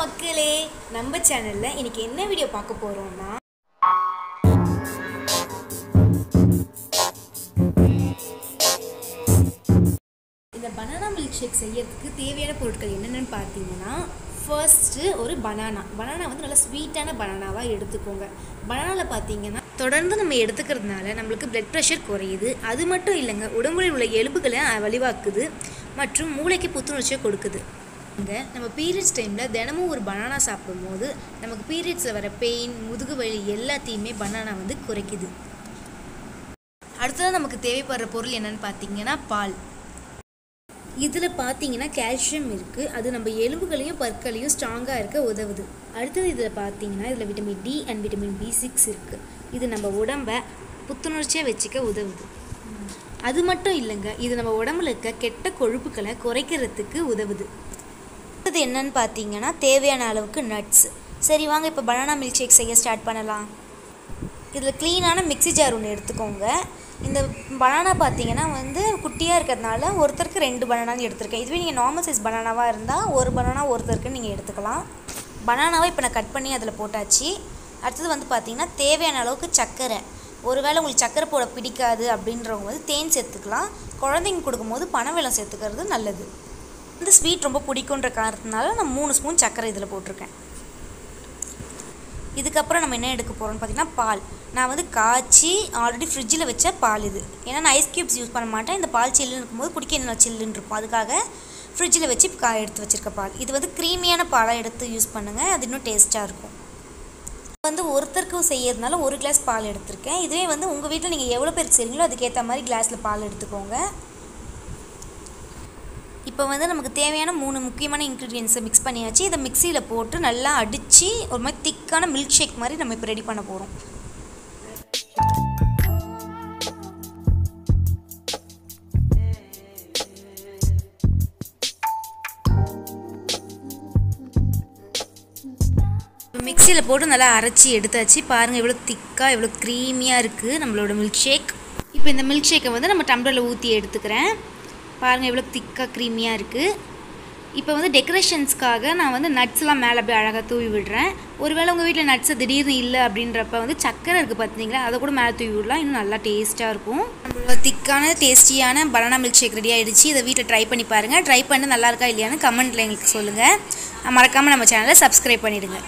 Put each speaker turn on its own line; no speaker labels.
மக்களே நம்ம சேனலில் இன்னைக்கு என்ன வீடியோ பார்க்க போகிறோம்னா இந்த பனானா மில்க் ஷேக் செய்யறதுக்கு தேவையான பொருட்கள் என்னென்னு பார்த்தீங்கன்னா ஃபர்ஸ்ட்டு ஒரு பனானா பனானா வந்து நல்லா ஸ்வீட்டான பனானாவாக எடுத்துக்கோங்க. பனானாவில் பார்த்தீங்கன்னா தொடர்ந்து நம்ம எடுத்துக்கிறதுனால நம்மளுக்கு பிளட் ப்ரெஷர் குறையுது. அது மட்டும் இல்லைங்க உடம்புல உள்ள எலும்புகளை வலிவாக்குது மற்றும் மூளைக்கு புத்துணர்ச்சியை கொடுக்குது. இங்கே நம்ம பீரியட்ஸ் டைமில் தினமும் ஒரு பனானா சாப்பிடும்போது நமக்கு பீரியட்ஸில் வர பெயின் முதுகு வலி எல்லாத்தையுமே பனானா வந்து குறைக்குது. அடுத்தது நமக்கு தேவைப்படுற பொருள் என்னன்னு பார்த்தீங்கன்னா பால். இதில் பார்த்தீங்கன்னா கால்சியம் இருக்குது அது நம்ம எலும்புகளையும் பற்களையும் ஸ்ட்ராங்காக இருக்க உதவுது. அடுத்தது இதில் பார்த்தீங்கன்னா இதில் vitamin D and vitamin B six இருக்குது இது நம்ம உடம்பை புத்துணர்ச்சியாக வச்சுக்க உதவுது. அது மட்டும் இல்லைங்க இது நம்ம உடம்புல இருக்க கெட்ட கொழுப்புகளை குறைக்கிறதுக்கு உதவுது. அடுத்தது என்னன்னு பார்த்தீங்கன்னா தேவையான அளவுக்கு நட்ஸ் சரி வாங்க இப்போ பனானா மில்க் ஷேக் செய்ய ஸ்டார்ட் பண்ணலாம். இதில் க்ளீனான மிக்ஸி ஜார் ஒன்று எடுத்துக்கோங்க. இந்த பனானா பார்த்தீங்கன்னா வந்து குட்டியாக இருக்கிறதுனால ஒருத்தருக்கு ரெண்டு பனானான்னு எடுத்திருக்கேன். இதுவே நீங்கள் நார்மல் சைஸ் பனானாவாக இருந்தால் ஒரு பனானா ஒருத்தருக்கு நீங்கள் எடுத்துக்கலாம். பனானாவை இப்போ நான் கட் பண்ணி அதில் போட்டாச்சு. அடுத்தது வந்து பார்த்திங்கன்னா தேவையான அளவுக்கு சர்க்கரை. ஒருவேளை உங்களுக்கு சர்க்கரை போட பிடிக்காது அப்படின்றவங்க வந்து தேன் சேர்த்துக்கலாம். குழந்தைங்க கொடுக்கும்போது பனவெல்லம் சேர்த்துக்கிறது நல்லது. இந்த ஸ்வீட் ரொம்ப பிடிக்குன்ற காரணத்தினால நான் மூணு ஸ்பூன் சர்க்கரை இதில் போட்டிருக்கேன். இதுக்கப்புறம் நம்ம என்ன எடுக்க போகிறோம்னு பார்த்தீங்கன்னா பால். நான் வந்து காய்ச்சி ஆல்ரெடி ஃப்ரிட்ஜில் வச்ச பால் இது. ஏன்னா நான் ஐஸ் க்யூப்ஸ் யூஸ் பண்ண மாட்டேன். இந்த பால் சில்லுன்னு இருக்கும்போது குடிக்க என்ன சில்லுன்னு இருக்கும். அதுக்காக ஃப்ரிட்ஜில் வச்சு கா எடுத்து வச்சுருக்க பால். இது வந்து க்ரீமியான பாலாக எடுத்து யூஸ் பண்ணுங்கள் அது இன்னும் டேஸ்ட்டாக இருக்கும். வந்து ஒருத்தருக்கு செய்யறதுனால ஒரு கிளாஸ் பால் எடுத்திருக்கேன். இதுவே வந்து உங்கள் வீட்டில் நீங்கள் எவ்வளோ பேருக்கு செய்கிறீங்களோ அதுக்கேற்ற மாதிரி கிளாஸில் பால் எடுத்துக்கோங்க. இப்போ வந்து நமக்கு தேவையான மூணு முக்கியமான இன்க்ரீடியன்ஸை மிக்ஸ் பண்ணியாச்சு. இதை மிக்சியில் போட்டு நல்லா அடித்து ஒரு மாதிரி திக்கான மில்க் ஷேக் மாதிரி நம்ம இப்போ ரெடி பண்ண போகிறோம் மிக்சியில் போட்டு நல்லா அரைச்சி எடுத்தாச்சு. பாருங்கள் எவ்வளோ திக்காக எவ்வளோ க்ரீமியாக இருக்குது நம்மளோட மில்க் ஷேக் இப்போ இந்த மில்க் ஷேக்கை வந்து நம்ம டம்ளரில் ஊற்றி எடுத்துக்கிறேன். பாருங்கள் எவ்வளோ திக்காக க்ரீமியாக இருக்குது இப்போ வந்து டெக்கரேஷன்ஸ்க்காக நான் வந்து நட்ஸ்லாம் மேலே அப்படியே அழகாக தூவி விடுறேன். ஒருவேளை உங்கள் வீட்டில் நட்ஸை திடீர்னு இல்லை அப்படின்றப்ப வந்து சக்கரை இருக்குது பார்த்தீங்களா அதை கூட மேலே தூவி விடலாம். இன்னும் நல்லா டேஸ்ட்டாக இருக்கும். நம்மளோட திக்கான டேஸ்டியான பனானா மில்க் ஷேக் ரெடி ஆகிடுச்சு இதை வீட்டில் ட்ரை பண்ணி பாருங்கள் ட்ரை பண்ணி நல்லா இருக்கா இல்லையான்னு கமெண்ட்டில் எங்களுக்கு சொல்லுங்கள் மறக்காமல் நம்ம சேனலை சப்ஸ்கிரைப் பண்ணிவிடுங்க